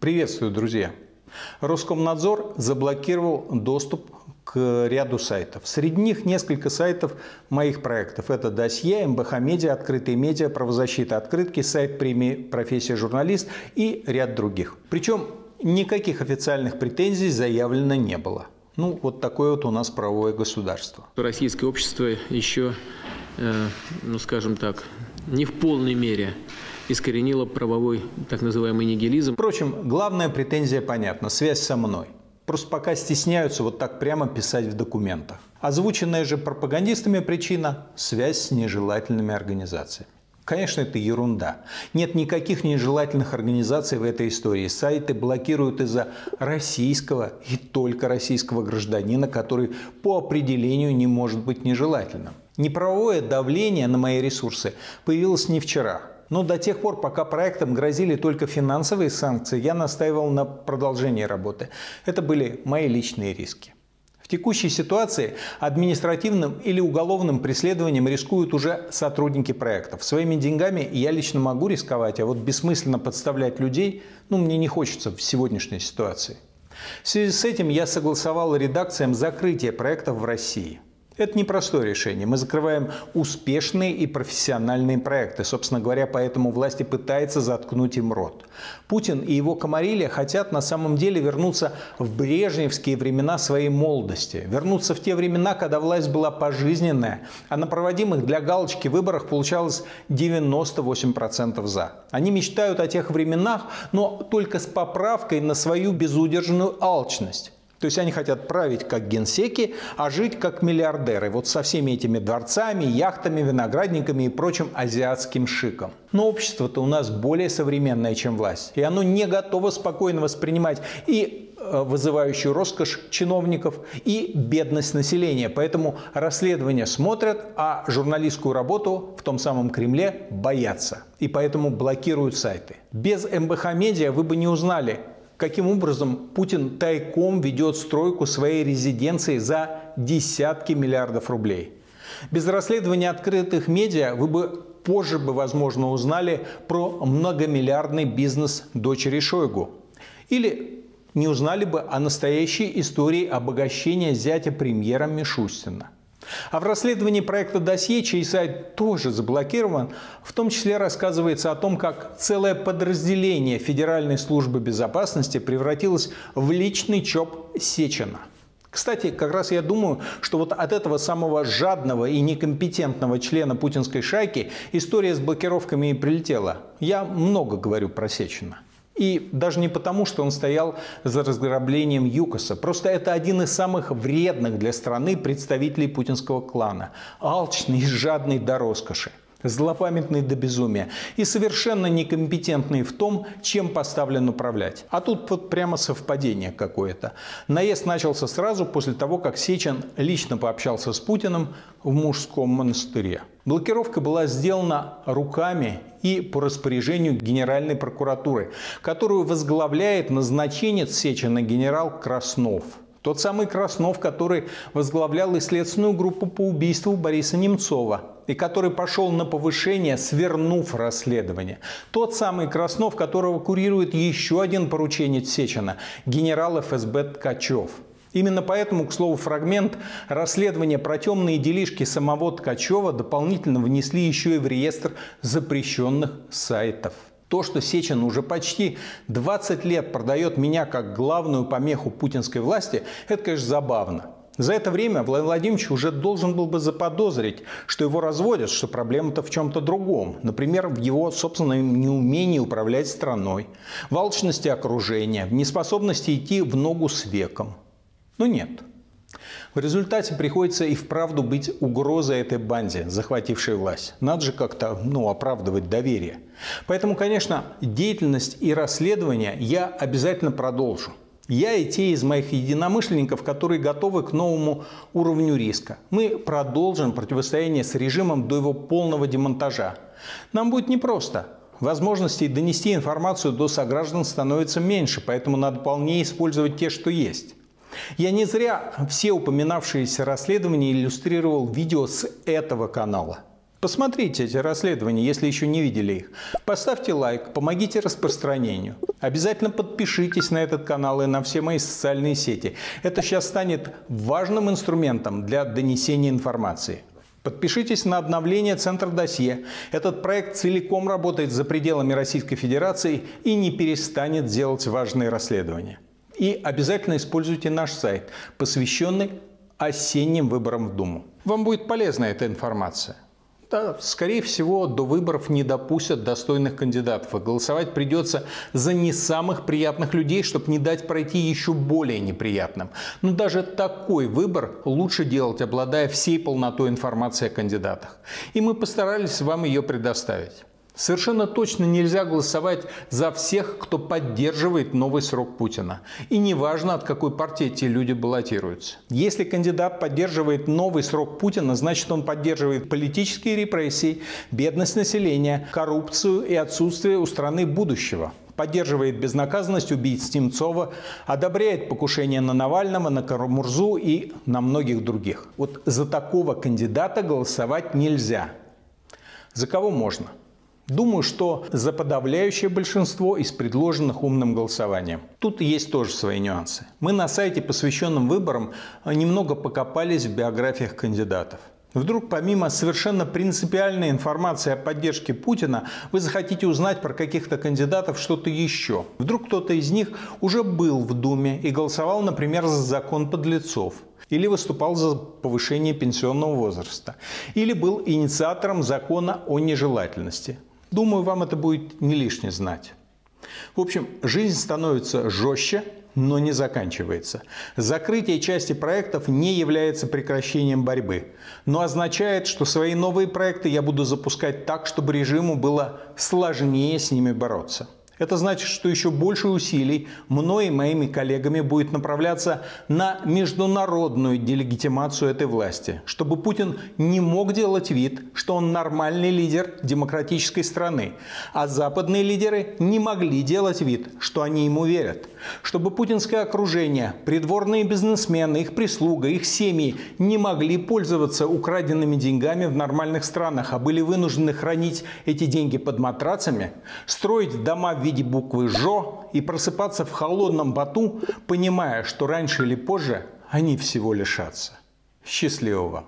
Приветствую, друзья! Роскомнадзор заблокировал доступ к ряду сайтов. Среди них несколько сайтов моих проектов. Это досье, МБХ Медиа, Открытые медиа, Правозащита Открытки, сайт премии «Профессия журналист» и ряд других. Причем никаких официальных претензий заявлено не было. Ну, вот такое вот у нас правовое государство. Российское общество еще, э, ну скажем так, не в полной мере искоренило правовой так называемый нигилизм. Впрочем, главная претензия понятна – связь со мной. Просто пока стесняются вот так прямо писать в документах. Озвученная же пропагандистами причина – связь с нежелательными организациями. Конечно, это ерунда. Нет никаких нежелательных организаций в этой истории. Сайты блокируют из-за российского и только российского гражданина, который по определению не может быть нежелательным. Неправовое давление на мои ресурсы появилось не вчера. Но до тех пор, пока проектам грозили только финансовые санкции, я настаивал на продолжении работы. Это были мои личные риски. В текущей ситуации административным или уголовным преследованием рискуют уже сотрудники проектов. Своими деньгами я лично могу рисковать, а вот бессмысленно подставлять людей, ну, мне не хочется в сегодняшней ситуации. В связи с этим я согласовал редакциям закрытие проектов в России – это непростое решение. Мы закрываем успешные и профессиональные проекты. Собственно говоря, поэтому власти пытаются заткнуть им рот. Путин и его комарилья хотят на самом деле вернуться в брежневские времена своей молодости. Вернуться в те времена, когда власть была пожизненная, а на проводимых для галочки выборах получалось 98% за. Они мечтают о тех временах, но только с поправкой на свою безудержную алчность. То есть они хотят править как генсеки, а жить как миллиардеры. Вот со всеми этими дворцами, яхтами, виноградниками и прочим азиатским шиком. Но общество-то у нас более современное, чем власть. И оно не готово спокойно воспринимать и э, вызывающую роскошь чиновников и бедность населения. Поэтому расследования смотрят, а журналистскую работу в том самом Кремле боятся. И поэтому блокируют сайты. Без МБХ Медиа вы бы не узнали, каким образом Путин тайком ведет стройку своей резиденции за десятки миллиардов рублей. Без расследования открытых медиа вы бы позже бы, возможно, узнали про многомиллиардный бизнес дочери Шойгу. Или не узнали бы о настоящей истории обогащения зятя премьера Мишустина. А в расследовании проекта «Досье», чей сайт тоже заблокирован, в том числе рассказывается о том, как целое подразделение Федеральной службы безопасности превратилось в личный ЧОП Сечина. Кстати, как раз я думаю, что вот от этого самого жадного и некомпетентного члена путинской шайки история с блокировками и прилетела. Я много говорю про Сечина. И даже не потому, что он стоял за разграблением ЮКОСа. Просто это один из самых вредных для страны представителей путинского клана. Алчный и жадный до роскоши злопамятный до безумия и совершенно некомпетентный в том, чем поставлен управлять. А тут вот прямо совпадение какое-то. Наезд начался сразу после того, как Сечин лично пообщался с Путиным в мужском монастыре. Блокировка была сделана руками и по распоряжению Генеральной прокуратуры, которую возглавляет назначенец Сечина генерал Краснов. Тот самый Краснов, который возглавлял и следственную группу по убийству Бориса Немцова и который пошел на повышение, свернув расследование. Тот самый Краснов, которого курирует еще один порученец Сечина, генерал ФСБ Ткачев. Именно поэтому, к слову, фрагмент расследования про темные делишки самого Ткачева дополнительно внесли еще и в реестр запрещенных сайтов. То, что Сечин уже почти 20 лет продает меня как главную помеху путинской власти, это, конечно, забавно. За это время Владимир Владимирович уже должен был бы заподозрить, что его разводят, что проблема-то в чем-то другом. Например, в его собственном неумении управлять страной, в алчности окружения, в неспособности идти в ногу с веком. Но нет. В результате приходится и вправду быть угрозой этой банде, захватившей власть. Надо же как-то ну, оправдывать доверие. Поэтому, конечно, деятельность и расследование я обязательно продолжу. Я и те из моих единомышленников, которые готовы к новому уровню риска. Мы продолжим противостояние с режимом до его полного демонтажа. Нам будет непросто. Возможностей донести информацию до сограждан становится меньше, поэтому надо полнее использовать те, что есть. Я не зря все упоминавшиеся расследования иллюстрировал видео с этого канала. Посмотрите эти расследования, если еще не видели их. Поставьте лайк, помогите распространению. Обязательно подпишитесь на этот канал и на все мои социальные сети. Это сейчас станет важным инструментом для донесения информации. Подпишитесь на обновление Центра досье. Этот проект целиком работает за пределами Российской Федерации и не перестанет делать важные расследования. И обязательно используйте наш сайт, посвященный осенним выборам в Думу. Вам будет полезна эта информация. Да, скорее всего, до выборов не допустят достойных кандидатов, а голосовать придется за не самых приятных людей, чтобы не дать пройти еще более неприятным. Но даже такой выбор лучше делать, обладая всей полнотой информации о кандидатах. И мы постарались вам ее предоставить. Совершенно точно нельзя голосовать за всех, кто поддерживает новый срок Путина. И неважно, от какой партии эти люди баллотируются. Если кандидат поддерживает новый срок Путина, значит он поддерживает политические репрессии, бедность населения, коррупцию и отсутствие у страны будущего поддерживает безнаказанность убийц Тимцова, одобряет покушение на Навального, на Карамурзу и на многих других. Вот за такого кандидата голосовать нельзя. За кого можно? Думаю, что за подавляющее большинство из предложенных умным голосованием. Тут есть тоже свои нюансы. Мы на сайте, посвященном выборам, немного покопались в биографиях кандидатов. Вдруг помимо совершенно принципиальной информации о поддержке Путина, вы захотите узнать про каких-то кандидатов что-то еще. Вдруг кто-то из них уже был в Думе и голосовал, например, за закон подлецов. Или выступал за повышение пенсионного возраста. Или был инициатором закона о нежелательности. Думаю, вам это будет не лишне знать. В общем, жизнь становится жестче, но не заканчивается. Закрытие части проектов не является прекращением борьбы, но означает, что свои новые проекты я буду запускать так, чтобы режиму было сложнее с ними бороться. Это значит, что еще больше усилий мной и моими коллегами будет направляться на международную делегитимацию этой власти, чтобы Путин не мог делать вид, что он нормальный лидер демократической страны, а западные лидеры не могли делать вид, что они ему верят. Чтобы путинское окружение, придворные бизнесмены, их прислуга, их семьи не могли пользоваться украденными деньгами в нормальных странах, а были вынуждены хранить эти деньги под матрацами, строить дома в виде буквы «ЖО» и просыпаться в холодном поту, понимая, что раньше или позже они всего лишатся. Счастливого!